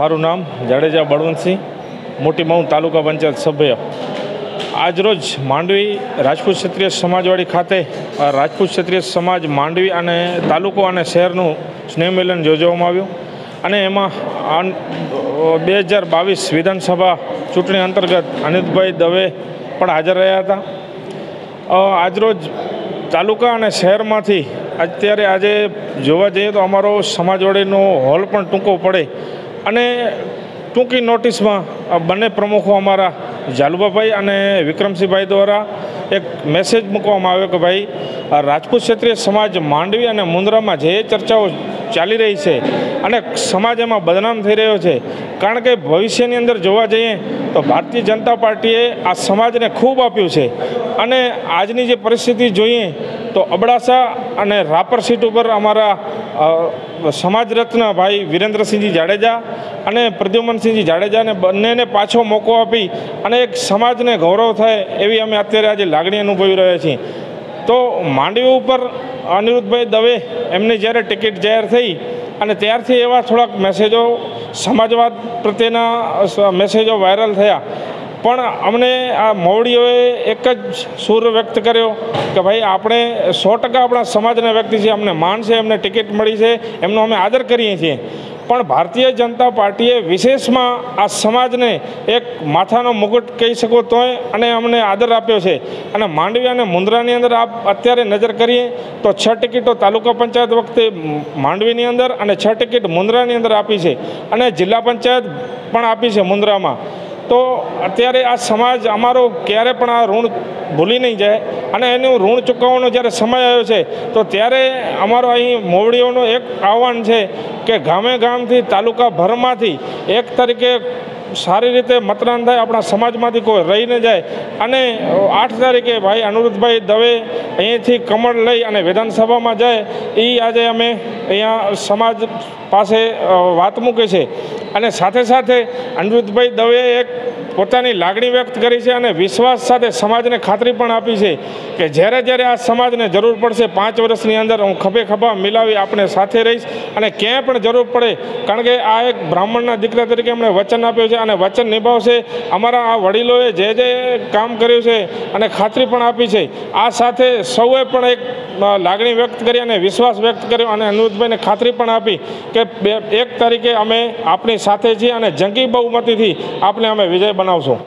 મારું નામ જાડેજા બળવંતસિંહ, મોટી માઉન્ટ તાલુકા પંચાયત સભ્ય. આજરોજ માંડવી રાજપૂત ક્ષત્રિય સમાજવાડી ખાતે રાજપૂત ક્ષત્રિય સમાજ માંડવી અને તાલુકો અને શહેરનું સ્નેહ મિલન યોજવામાં આવ્યું. અને એમાં બે હજાર બાવીસ વિધાનસભા ચૂંટણી અંતર્ગત અનિતભાઈ દવે પણ હાજર રહ્યા હતા. આજરોજ તાલુકા અને શહેરમાંથી અત્યારે આજે જોવા જઈએ તો અમારો સમાજવાડીનો હોલ પણ ટૂંકો પડે અને ટૂંકી નોટિસમાં બંને પ્રમુખો અમારા જાલુબાભાઈ અને વિક્રમસિંહભાઈ દ્વારા એક મેસેજ મૂકવામાં આવ્યો કે ભાઈ રાજપૂત ક્ષત્રિય સમાજ માંડવી અને મુન્દ્રામાં જે ચર્ચાઓ ચાલી રહી છે અને સમાજ એમાં બદનામ થઈ રહ્યો છે, કારણ કે ભવિષ્યની અંદર જોવા જઈએ તો ભારતીય જનતા પાર્ટીએ આ સમાજને ખૂબ આપ્યું છે. અને આજની જે પરિસ્થિતિ જોઈએ તો અબડાસા અને રાપર સીટ ઉપર અમારા સમાજ રત્ન ભાઈ વિરેન્દ્રસિંહજી જાડેજા અને પ્રદ્યુમનસિંહજી જાડેજાને બંનેને પાછો મોકો આપી અને એક સમાજને ગૌરવ થાય એવી અમે અત્યારે આજે લાગણી અનુભવી રહ્યા છીએ. તો માંડવી ઉપર અનિરુદ્ધભાઈ દવે એમની જ્યારે ટિકિટ જાહેર થઈ અને ત્યારથી એવા થોડાક મેસેજો સમાજવાદ પ્રત્યેના મેસેજો વાયરલ થયા. પણ અમને આ મોવડીઓએ એક જ સૂર વ્યક્ત કર્યો કે ભાઈ, આપણે સો ટકા આપણા સમાજના વ્યક્તિ છે અમને માન છે એમને ટિકિટ મળી છે, એમનો અમે આદર કરીએ છીએ. પણ ભારતીય જનતા પાર્ટીએ વિશેષમાં આ સમાજને એક માથાનો મુગટ કહી શકો તોય અને અમને આદર આપ્યો છે. અને માંડવી અને મુંદ્રાની અંદર આપ અત્યારે નજર કરીએ તો છ ટિકિટો તાલુકા પંચાયત વખતે માંડવીની અંદર અને છ ટિકિટ મુન્દ્રાની અંદર આપી છે. અને જિલ્લા પંચાયત પણ આપી છે મુંદ્રામાં તો અત્યારે આ સમાજ અમારો ક્યારે પણ આ ઋણ ભૂલી નહીં જાય અને એનું ઋણ ચૂકવવાનો જ્યારે સમય આવ્યો છે, તો ત્યારે અમારો અહીં મોવડીઓનું એક આહવાન છે કે ગામે ગામથી તાલુકા ભરમાંથી એક તરીકે સારી રીતે મતદાન થાય, આપણા સમાજમાંથી કોઈ રહી ન જાય. અને આઠ તારીખે ભાઈ અનુરુદ્ધભાઈ દવે અહીંથી કમળ લઈ અને વિધાનસભામાં જાય. એ આજે અમે અહીંયા સમાજ પાસે વાત મૂકે છે. અને સાથે સાથે અનુરુદ્ધભાઈ દવે એક પોતાની લાગણી વ્યક્ત કરી છે અને વિશ્વાસ સાથે સમાજને ખાતરી પણ આપી છે કે જ્યારે જ્યારે આ સમાજને જરૂર પડશે પાંચ વર્ષની અંદર હું ખભે ખભા મિલાવી આપણે સાથે રહીશ અને ક્યાંય પણ જરૂર પડે, કારણ કે આ એક બ્રાહ્મણના દીકરા તરીકે એમણે વચન આપ્યું છે અને વચન નિભાવશે. અમારા આ વડીલોએ જે જે કામ કર્યું છે અને ખાતરી પણ આપી છે. આ સાથે સૌએ પણ એક લાગણી વ્યક્ત કરી અને વિશ્વાસ વ્યક્ત કર્યો અને અનિરુદ્ધભાઈને ખાતરી પણ આપી કે એક તારીખે અમે આપણી સાથે છીએ અને જંગી બહુમતીથી આપણે અમે વિજય Banauzon.